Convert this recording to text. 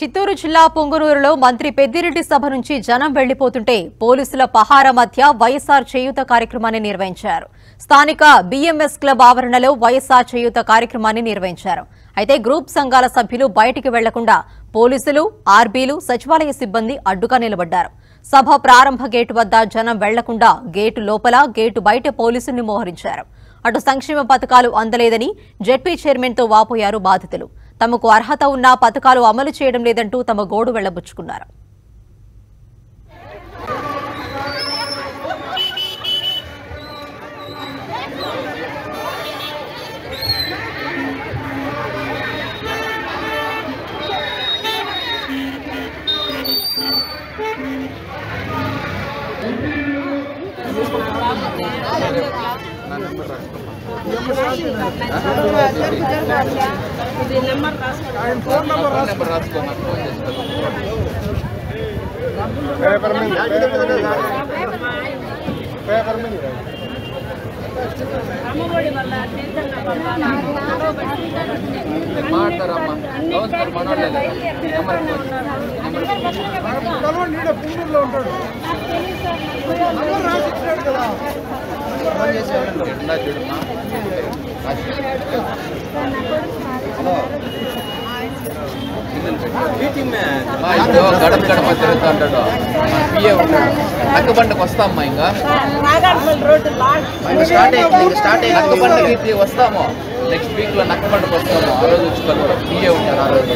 చిత్తూరు జిల్లా పొంగునూరులో మంత్రి పెద్దిరెడ్డి సభ నుంచి జనం వెళ్ళిపోతుంటే పోలీసుల పహార మధ్య వైఎస్ఆర్ చేయూత కార్యక్రమాన్ని నిర్వహించారు. స్థానిక బీఎంఎస్ క్లబ్ ఆవరణలో వైఎస్ఆర్ చేయూత కార్యక్రమాన్ని నిర్వహించారు. అయితే గ్రూప్ సంఘాల సభ్యులు బయటికి వెళ్ళకుండా పోలీసులు ఆర్బీలు సచివాలయ సిబ్బంది అడ్డుగా నిలబడ్డారు. సభ ప్రారంభ గేటు వద్ద జనం వెళ్ళకుండా గేటు లోపల గేటు బయట పోలీసుల్ని మోహరించారు. అటు సంక్షేమ పథకాలు అందలేదని జెడ్పీ చైర్మన్తో వాపోయారు బాధితులు. తమకు అర్హత ఉన్న పథకాలు అమలు చేయడం లేదంటూ తమ గోడు వెళ్ళబుచ్చుకున్నారు పేపర్ మీద పేపర్ మీద మాట్లాడమ్మా కౌన్సిలర్ మనోళ్ళే నెంబర్ కలవండి ఈడ పుంగూరులో ఉంటాడు నంబర్ రాసిచ్చినాడు కదా ఎట్లా చూడమ్మా గడప గడప తిరుగుతూ ఉంటాడు పిఏ ఉంటాడు. నక్క బండకు వస్తామ్మా ఇంకా? స్టార్ట్ అయ్యింది స్టార్ట్ అయ్యి నక్క బండకి వస్తాము? నెక్స్ట్ వీక్లో నక్క బండకు వస్తాము? ఆ రోజు వచ్చి పిఏ ఉంటాడు ఆ రోజు.